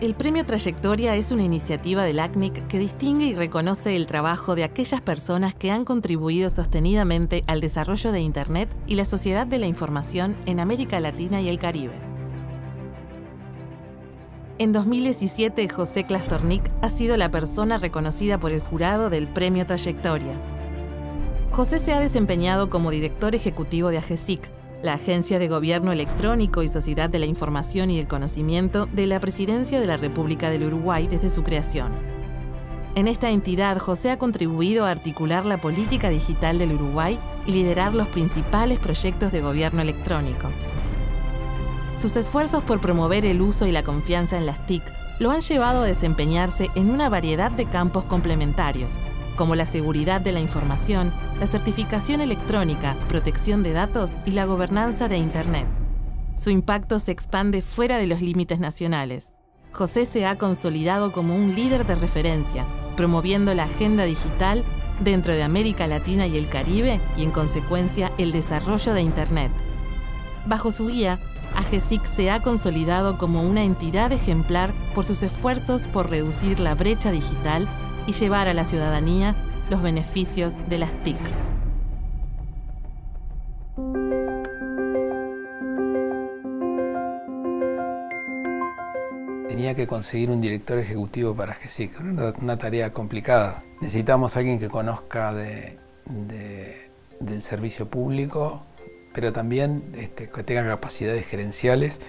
El Premio Trayectoria es una iniciativa del ACNIC que distingue y reconoce el trabajo de aquellas personas que han contribuido sostenidamente al desarrollo de Internet y la sociedad de la información en América Latina y el Caribe. En 2017, José Clastornik ha sido la persona reconocida por el jurado del Premio Trayectoria. José se ha desempeñado como director ejecutivo de AGESIC, la Agencia de Gobierno Electrónico y Sociedad de la Información y el Conocimiento de la Presidencia de la República del Uruguay desde su creación. En esta entidad, José ha contribuido a articular la política digital del Uruguay y liderar los principales proyectos de gobierno electrónico. Sus esfuerzos por promover el uso y la confianza en las TIC lo han llevado a desempeñarse en una variedad de campos complementarios, como la seguridad de la información, la certificación electrónica, protección de datos y la gobernanza de Internet. Su impacto se expande fuera de los límites nacionales. José se ha consolidado como un líder de referencia, promoviendo la agenda digital dentro de América Latina y el Caribe y en consecuencia el desarrollo de Internet. Bajo su guía, AGESIC se ha consolidado como una entidad ejemplar por sus esfuerzos por reducir la brecha digital y llevar a la ciudadanía los beneficios de las TIC. Tenía que conseguir un director ejecutivo para GESIC, una, tarea complicada. Necesitamos a alguien que conozca de, del servicio público, pero también este, que tenga capacidades gerenciales.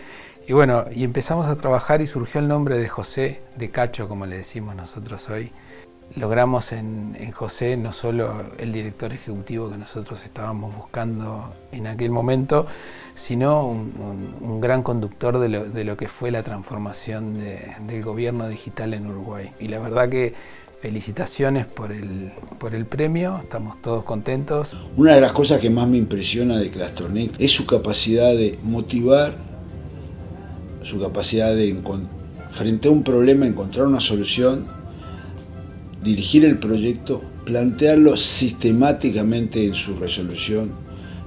Y bueno, y empezamos a trabajar y surgió el nombre de José, de Cacho, como le decimos nosotros hoy, logramos en, José no solo el director ejecutivo que nosotros estábamos buscando en aquel momento, sino un, gran conductor de lo, que fue la transformación del gobierno digital en Uruguay. Y la verdad que felicitaciones por el, por el premio, estamos todos contentos. Una de las cosas que más me impresiona de Clastornik es su capacidad de motivar, su capacidad de, frente a un problema, encontrar una solución dirigir el proyecto, plantearlo sistemáticamente en su resolución,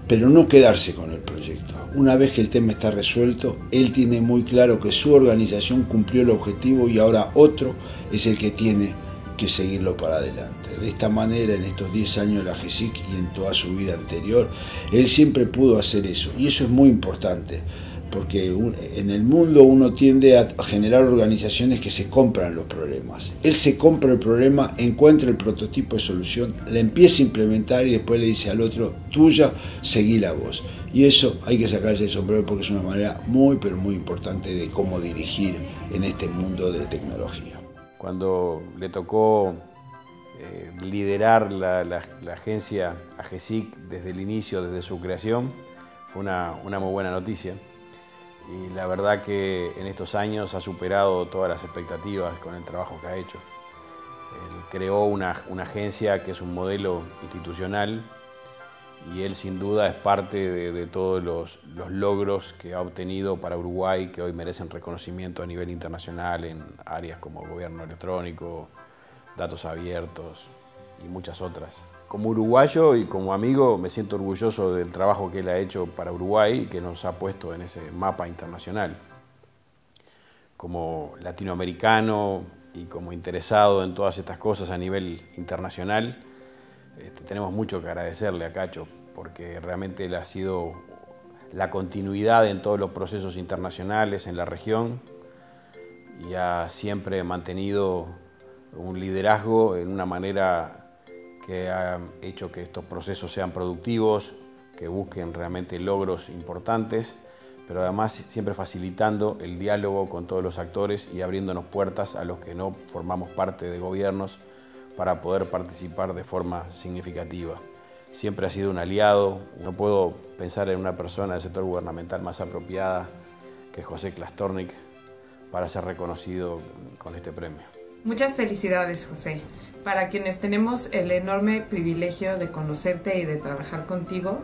pero no quedarse con el proyecto. Una vez que el tema está resuelto, él tiene muy claro que su organización cumplió el objetivo y ahora otro es el que tiene que seguirlo para adelante. De esta manera, en estos 10 años de la GESIC y en toda su vida anterior, él siempre pudo hacer eso. Y eso es muy importante, porque en el mundo uno tiende a generar organizaciones que se compran los problemas. Él se compra el problema, encuentra el prototipo de solución, la empieza a implementar y después le dice al otro, tuya, seguí la voz. Y eso hay que sacarse el sombrero porque es una manera muy, pero muy importante de cómo dirigir en este mundo de tecnología. Cuando le tocó eh, liderar la, agencia AGESIC desde el inicio, desde su creación, fue una muy buena noticia y la verdad que en estos años ha superado todas las expectativas con el trabajo que ha hecho. Él creó una, agencia que es un modelo institucional y él sin duda es parte de, todos los, los, logros que ha obtenido para Uruguay que hoy merecen reconocimiento a nivel internacional en áreas como gobierno electrónico, datos abiertos y muchas otras como uruguayo y como amigo me siento orgulloso del trabajo que él ha hecho para Uruguay y que nos ha puesto en ese mapa internacional. Como latinoamericano y como interesado en todas estas cosas a nivel internacional, este, tenemos mucho que agradecerle a Cacho porque realmente él ha sido la continuidad en todos los procesos internacionales en la región y ha siempre mantenido un liderazgo en una manera que ha hecho que estos procesos sean productivos, que busquen realmente logros importantes, pero además siempre facilitando el diálogo con todos los actores y abriéndonos puertas a los que no formamos parte de gobiernos para poder participar de forma significativa. Siempre ha sido un aliado, no puedo pensar en una persona del sector gubernamental más apropiada que José Klastornik para ser reconocido con este premio. Muchas felicidades, José. Para quienes tenemos el enorme privilegio de conocerte y de trabajar contigo,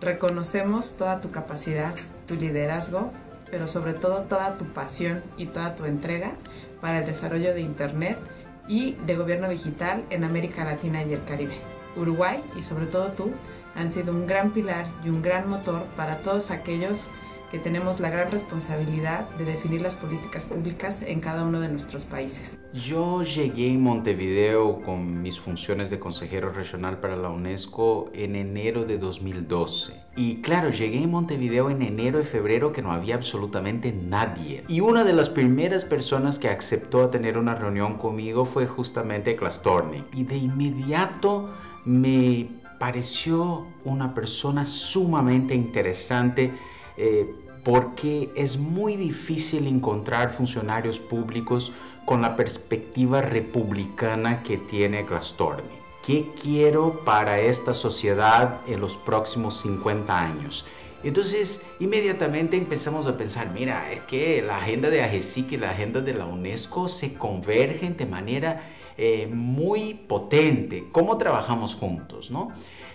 reconocemos toda tu capacidad, tu liderazgo, pero sobre todo toda tu pasión y toda tu entrega para el desarrollo de Internet y de gobierno digital en América Latina y el Caribe. Uruguay y sobre todo tú han sido un gran pilar y un gran motor para todos aquellos que tenemos la gran responsabilidad de definir las políticas públicas en cada uno de nuestros países. Yo llegué a Montevideo con mis funciones de consejero regional para la UNESCO en enero de 2012. Y claro, llegué a Montevideo en enero y febrero que no había absolutamente nadie. Y una de las primeras personas que aceptó tener una reunión conmigo fue justamente Clastorni. Y de inmediato me pareció una persona sumamente interesante eh, porque es muy difícil encontrar funcionarios públicos con la perspectiva republicana que tiene Glastorni. ¿Qué quiero para esta sociedad en los próximos 50 años? Entonces, inmediatamente empezamos a pensar, mira, es que la agenda de AGESIC y la agenda de la UNESCO se convergen de manera eh, muy potente. ¿Cómo trabajamos juntos? ¿no?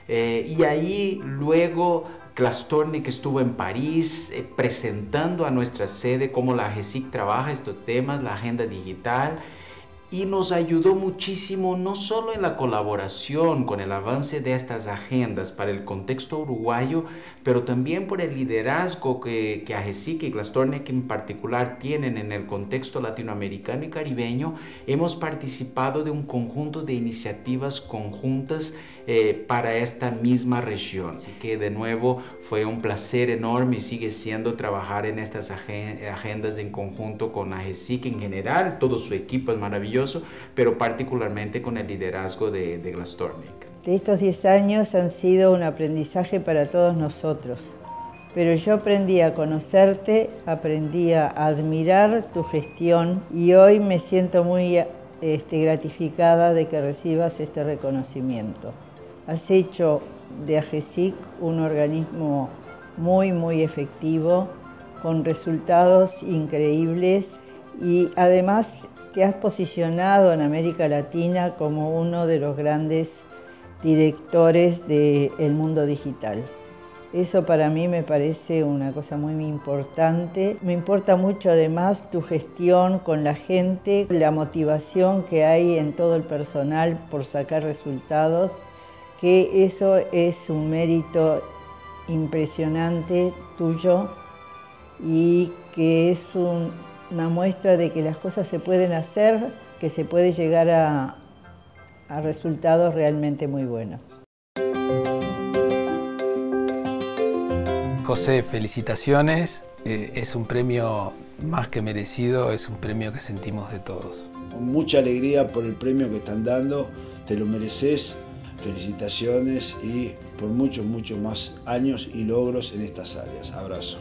Eh, y ahí luego Clastorne que estuvo en París eh, presentando a nuestra sede cómo la GESIC trabaja estos temas, la agenda digital y nos ayudó muchísimo no solo en la colaboración con el avance de estas agendas para el contexto uruguayo, pero también por el liderazgo que, que AGESIC y Glastornic en particular tienen en el contexto latinoamericano y caribeño, hemos participado de un conjunto de iniciativas conjuntas eh, para esta misma región. Así que de nuevo fue un placer enorme y sigue siendo trabajar en estas agendas en conjunto con AGESIC en general, todo su equipo es maravilloso, pero particularmente con el liderazgo de, de Glastornik. Estos 10 años han sido un aprendizaje para todos nosotros, pero yo aprendí a conocerte, aprendí a admirar tu gestión y hoy me siento muy este, gratificada de que recibas este reconocimiento. Has hecho de AGESIC un organismo muy, muy efectivo, con resultados increíbles y además te has posicionado en América Latina como uno de los grandes directores del mundo digital. Eso para mí me parece una cosa muy importante. Me importa mucho además tu gestión con la gente, la motivación que hay en todo el personal por sacar resultados que eso es un mérito impresionante tuyo y que es una muestra de que las cosas se pueden hacer, que se puede llegar a, resultados realmente muy buenos. José, felicitaciones. Eh, es un premio más que merecido, es un premio que sentimos de todos. Con mucha alegría por el premio que están dando, te lo mereces felicitaciones y por muchos, muchos más años y logros en estas áreas. Abrazo.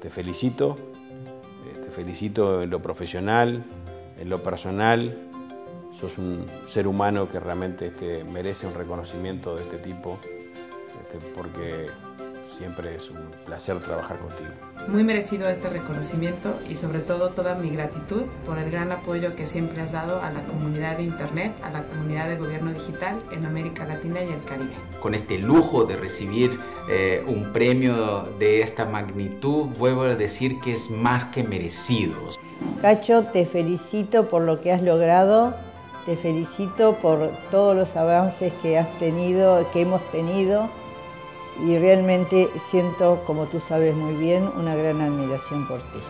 Te felicito, eh, te felicito en lo profesional, en lo personal. Sos un ser humano que realmente este, merece un reconocimiento de este tipo, este, porque siempre es un placer trabajar contigo. Muy merecido este reconocimiento y sobre todo toda mi gratitud por el gran apoyo que siempre has dado a la comunidad de Internet, a la comunidad de gobierno digital en América Latina y el Caribe. Con este lujo de recibir eh, un premio de esta magnitud, vuelvo a decir que es más que merecido. Cacho, te felicito por lo que has logrado, te felicito por todos los avances que has tenido, que hemos tenido y realmente siento, como tú sabes muy bien, una gran admiración por ti.